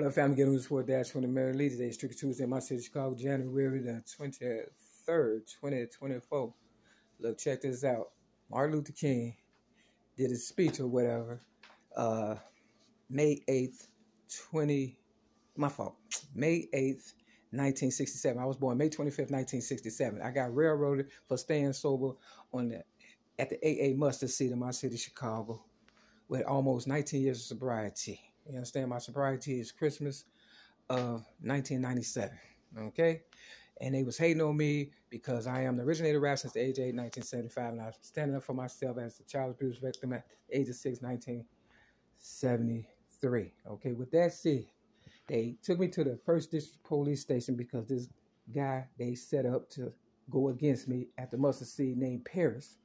What up, family? Getting report dash from the Mary Lee today. Strict Tuesday my city, Chicago, January the 23rd, 2024. Look, check this out. Martin Luther King did his speech or whatever, uh, May 8th, 20, my fault, May 8th, 1967. I was born May 25th, 1967. I got railroaded for staying sober on the at the AA mustard seed in my city, Chicago, with almost 19 years of sobriety. You understand? My sobriety is Christmas of 1997. Okay? And they was hating on me because I am the originator of rap since the age of 8, 1975, and I was standing up for myself as a child abuse victim at the age of 6, 1973. Okay, with that said, they took me to the first district police station because this guy they set up to go against me at the mustard seed named Paris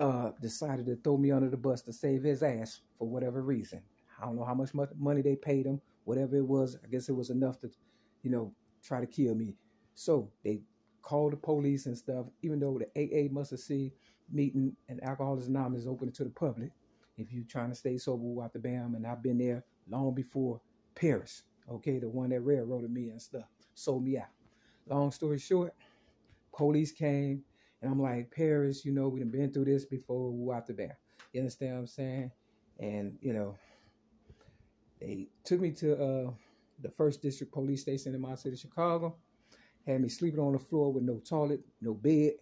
uh, decided to throw me under the bus to save his ass for whatever reason. I don't know how much money they paid him, whatever it was. I guess it was enough to, you know, try to kill me. So they called the police and stuff, even though the AA mustard seed meeting and Alcoholics Anonymous is open to the public. If you're trying to stay sober out the BAM, and I've been there long before Paris, okay, the one that railroaded me and stuff, sold me out. Long story short, police came, and I'm like, Paris, you know, we've been through this before, we out the BAM. You understand what I'm saying? And, you know, they took me to uh, the first district police station in my city, of Chicago. Had me sleeping on the floor with no toilet, no bed,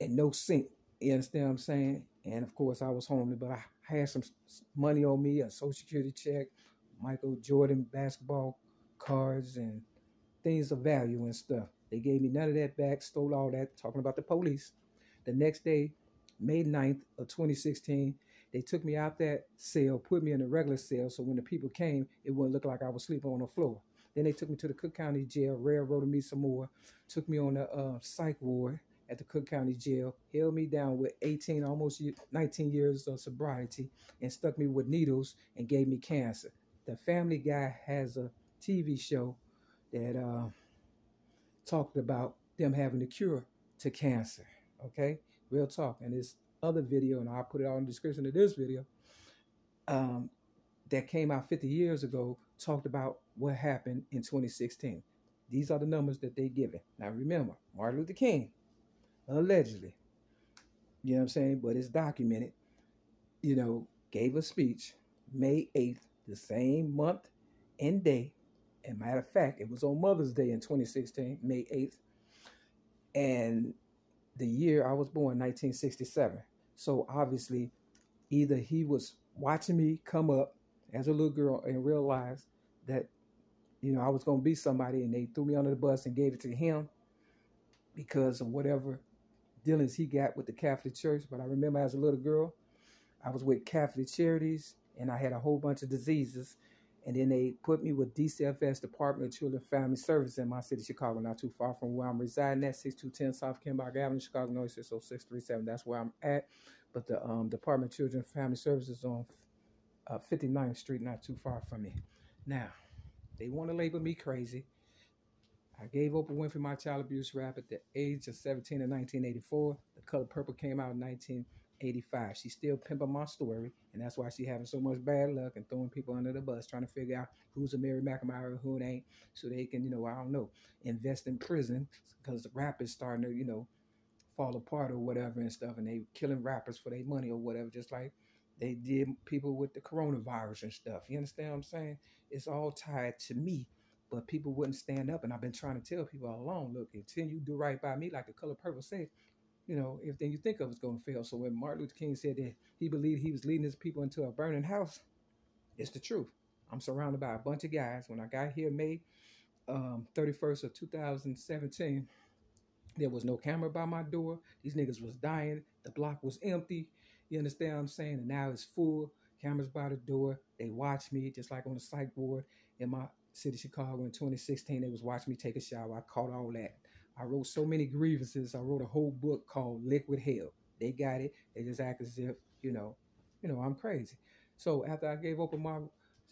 and no sink. You understand what I'm saying? And of course, I was homeless, but I had some money on me, a social security check, Michael Jordan basketball cards, and things of value and stuff. They gave me none of that back, stole all that, talking about the police. The next day, May 9th of 2016, they took me out that cell, put me in a regular cell, so when the people came, it wouldn't look like I was sleeping on the floor. Then they took me to the Cook County Jail, railroaded me some more, took me on the uh, psych ward at the Cook County Jail, held me down with 18, almost 19 years of sobriety, and stuck me with needles and gave me cancer. The Family Guy has a TV show that uh, talked about them having the cure to cancer. Okay, real talk, and it's other video, and I'll put it all in the description of this video, um, that came out 50 years ago, talked about what happened in 2016. These are the numbers that they given. Now remember, Martin Luther King, allegedly, you know what I'm saying, but it's documented, you know, gave a speech May 8th, the same month and day. And matter of fact, it was on Mother's Day in 2016, May 8th. And the year I was born, 1967. So obviously, either he was watching me come up as a little girl and realized that, you know, I was going to be somebody and they threw me under the bus and gave it to him because of whatever dealings he got with the Catholic Church. But I remember as a little girl, I was with Catholic Charities and I had a whole bunch of diseases and then they put me with DCFS, Department of Children and Family Services in my city, Chicago, not too far from where I'm residing at, 6210 South Kennebuck Avenue, Chicago, Noise 60637. That's where I'm at. But the um, Department of Children and Family Services on uh, 59th Street, not too far from me. Now, they want to label me crazy. I gave Oprah Winfrey my child abuse rap at the age of 17 in 1984. The Color Purple came out in 19. 85. She's still pimping my story, and that's why she's having so much bad luck and throwing people under the bus, trying to figure out who's a Mary McNamara and who it ain't, so they can, you know, I don't know, invest in prison because the rap is starting to, you know, fall apart or whatever and stuff, and they killing rappers for their money or whatever, just like they did people with the coronavirus and stuff. You understand what I'm saying? It's all tied to me, but people wouldn't stand up, and I've been trying to tell people all along, look, until you do right by me, like the color purple said, you know, everything you think of is going to fail. So when Martin Luther King said that he believed he was leading his people into a burning house, it's the truth. I'm surrounded by a bunch of guys. When I got here May um, 31st of 2017, there was no camera by my door. These niggas was dying. The block was empty. You understand what I'm saying? And now it's full. Cameras by the door. They watch me just like on the psych ward in my city, Chicago in 2016. They was watching me take a shower. I caught all that. I wrote so many grievances. I wrote a whole book called Liquid Hell. They got it. They just act as if, you know, you know, I'm crazy. So after I gave up on my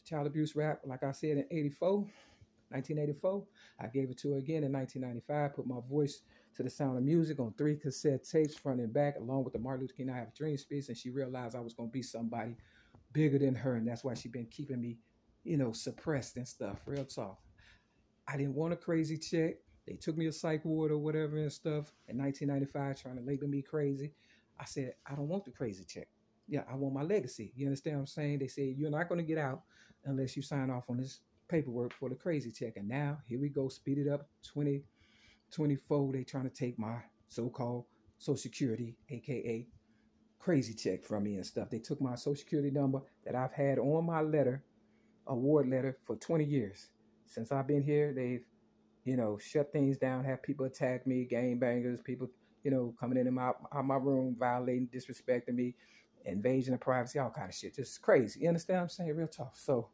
child abuse rap, like I said in 84, 1984, I gave it to her again in 1995, put my voice to the sound of music on three cassette tapes, front and back, along with the Martin Luther King I Have a Dream speech, and she realized I was going to be somebody bigger than her, and that's why she been keeping me you know, suppressed and stuff. Real talk. I didn't want a crazy check. They took me a psych ward or whatever and stuff in 1995, trying to label me crazy. I said, I don't want the crazy check. Yeah, I want my legacy. You understand what I'm saying? They said, You're not going to get out unless you sign off on this paperwork for the crazy check. And now, here we go, speed it up 2024. they trying to take my so called Social Security, AKA crazy check from me and stuff. They took my Social Security number that I've had on my letter, award letter, for 20 years. Since I've been here, they've, you know, shut things down, have people attack me, gang bangers, people, you know, coming into my, my room, violating, disrespecting me, invasion of privacy, all kind of shit. Just crazy. You understand what I'm saying? Real tough. So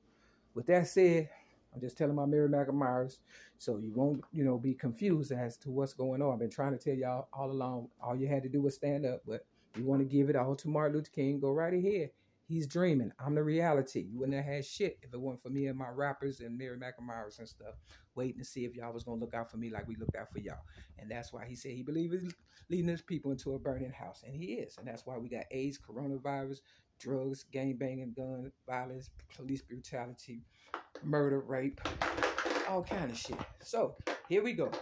with that said, I'm just telling my Mary Malcolm Myers so you won't, you know, be confused as to what's going on. I've been trying to tell y'all all along. All you had to do was stand up, but you want to give it all to Martin Luther King, go right ahead. He's dreaming. I'm the reality. You wouldn't have had shit if it wasn't for me and my rappers and Mary Myers and stuff, waiting to see if y'all was gonna look out for me like we looked out for y'all. And that's why he said he believes leading his people into a burning house, and he is. And that's why we got AIDS, coronavirus, drugs, gang banging, gun violence, police brutality, murder, rape, all kind of shit. So here we go.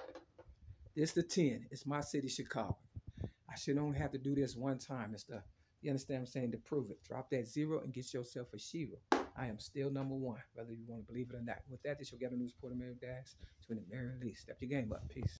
This the 10. It's my city, Chicago. I should only have to do this one time and stuff. You understand what I'm saying? To prove it. Drop that zero and get yourself a Shiva. I am still number one, whether you want to believe it or not. With that, this your Ghetto News Porter Mary Dash. Twin and Mary Lee. Step your game up. Peace.